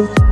you